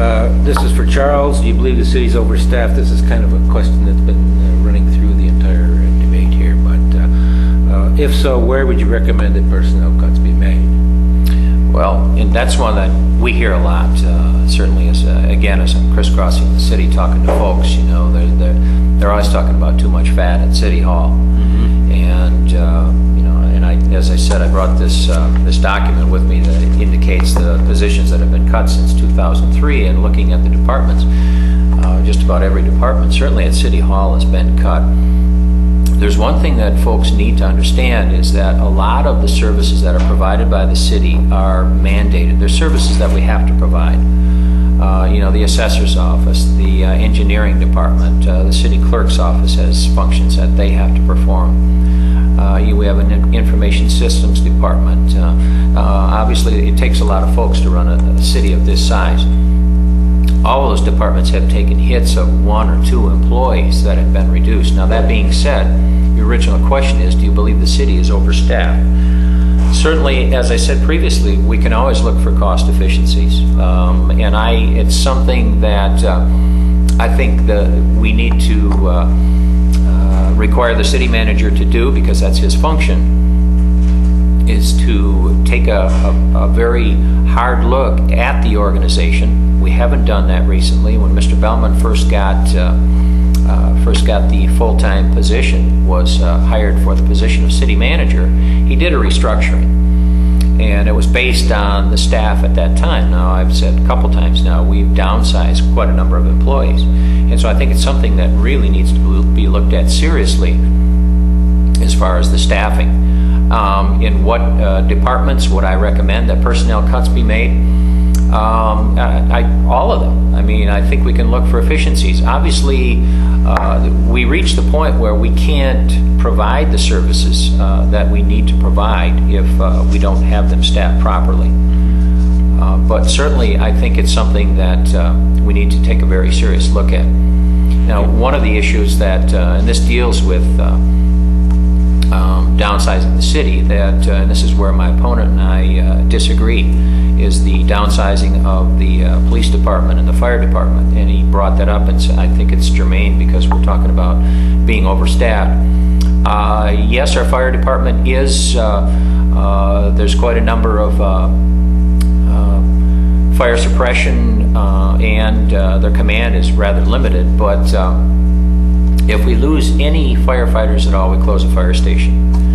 Uh, This is for Charles. Do you believe the city's overstaffed? This is kind of a question that's been uh, running through the entire uh, debate here, but uh, uh, if so, where would you recommend that personnel cuts be made? Well, and that's one that we hear a lot, uh, certainly as, uh, again, as I'm crisscrossing the city talking to folks, you know, they're, they're, they're always talking about too much fat at City Hall. And, uh, as I said, I brought this, uh, this document with me that indicates the positions that have been cut since 2003, and looking at the departments, uh, just about every department, certainly at City Hall, has been cut. There's one thing that folks need to understand is that a lot of the services that are provided by the city are mandated. They're services that we have to provide. Uh, You know, the assessor's office, the uh, engineering department, uh, the city clerk's office has functions that they have to perform. Uh, you- We have an information systems department. Uh, uh, Obviously, it takes a lot of folks to run a a city of this size all those departments have taken hits of one or two employees that have been reduced. Now, that being said, your original question is, do you believe the city is overstaffed? Certainly, as I said previously, we can always look for cost efficiencies. Um, And I, it's something that uh, I think that we need to uh, require the city manager to do, because that's his function, is to take a, a, a very hard look at the organization. We haven't done that recently. When Mr. Belleman first got uh, uh, first got the full-time position, was uh, hired for the position of city manager, he did a restructuring, and it was based on the staff at that time. Now I've said a couple times now we've downsized quite a number of employees, and so I think it's something that really needs to be looked at seriously as far as the staffing. Um, In what uh, departments would I recommend that personnel cuts be made? Um, I, all of them. I mean, I think we can look for efficiencies. Obviously, uh, we reach the point where we can't provide the services uh, that we need to provide if uh, we don't have them staffed properly. Uh, But certainly, I think it's something that uh, we need to take a very serious look at. Now, one of the issues that, uh, and this deals with downsizing the city, that, uh, and this is where my opponent and I uh, disagree, is the downsizing of the uh, police department and the fire department. And he brought that up, and I think it's germane because we're talking about being overstaffed. Uh, Yes, our fire department is, uh, uh, there's quite a number of fire suppression, and their command is rather limited, but uh, if we lose any firefighters at all, we close a fire station.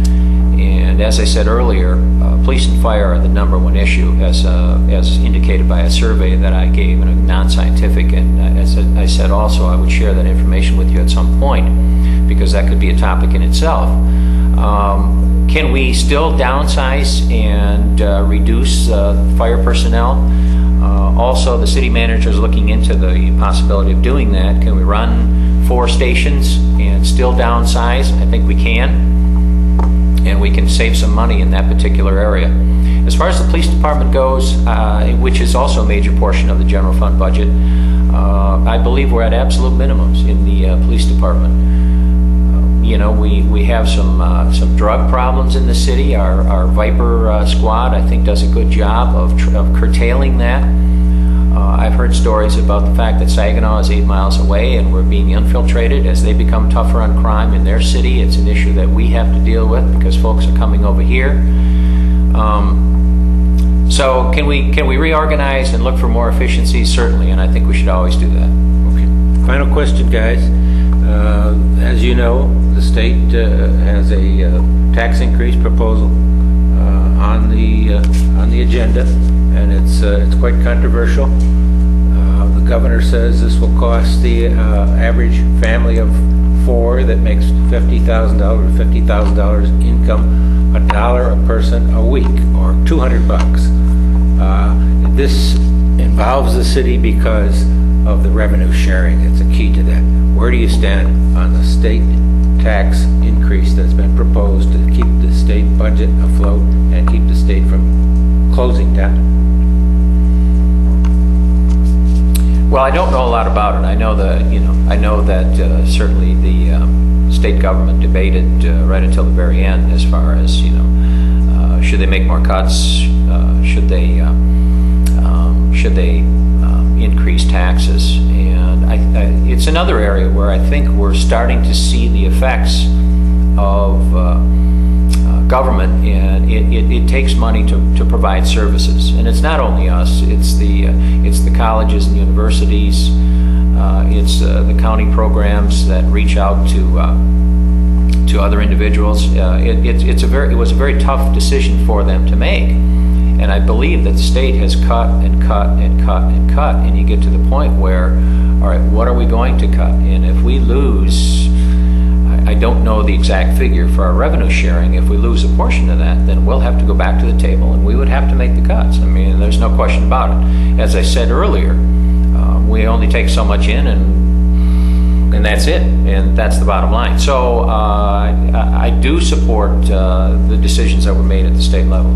And as I said earlier, uh, police and fire are the number one issue, as, uh, as indicated by a survey that I gave and a non-scientific. And uh, as I said also, I would share that information with you at some point, because that could be a topic in itself. Um, Can we still downsize and uh, reduce uh, fire personnel? Uh, Also, the city manager is looking into the possibility of doing that. Can we run four stations and still downsize? I think we can and we can save some money in that particular area. As far as the police department goes, uh, which is also a major portion of the general fund budget, uh, I believe we're at absolute minimums in the uh, police department. Uh, You know, we, we have some, uh, some drug problems in the city. Our, our Viper uh, squad, I think, does a good job of of curtailing that. Uh, I've heard stories about the fact that Saginaw is eight miles away and we're being infiltrated. As they become tougher on crime in their city, it's an issue that we have to deal with because folks are coming over here. Um, So can we, can we reorganize and look for more efficiencies? Certainly, and I think we should always do that. Okay. Final question, guys. Uh, As you know, the state uh, has a uh, tax increase proposal uh, on the, uh, on the agenda, and it's, uh, it's quite controversial. Uh, The governor says this will cost the uh, average family of four that makes $50,000 or $50,000 income a dollar a person a week, or 200 bucks. Uh, This involves the city because of the revenue sharing. It's a key to that. Where do you stand on the state tax increase that's been proposed to keep the state budget afloat and keep the state from closing down? Well, I don't know a lot about it. I know that, you know, I know that uh, certainly the um, state government debated uh, right until the very end as far as, you know, uh, should they make more cuts? Uh, Should they, uh, um, should they um, increase taxes. And I, I, it's another area where I think we're starting to see the effects of government, and it, it, it takes money to, to provide services. And it's not only us; it's the uh, it's the colleges and universities, uh, it's uh, the county programs that reach out to to other individuals. It, it's it's a very it was a very tough decision for them to make, and I believe that the state has cut and cut and cut and cut, and you get to the point where, all right, what are we going to cut? And if we lose. Know the exact figure for our revenue sharing. If we lose a portion of that, then we'll have to go back to the table and we would have to make the cuts. I mean, there's no question about it. As I said earlier, uh, we only take so much in and and that's it, and that's the bottom line. So uh, I, I do support uh, the decisions that were made at the state level.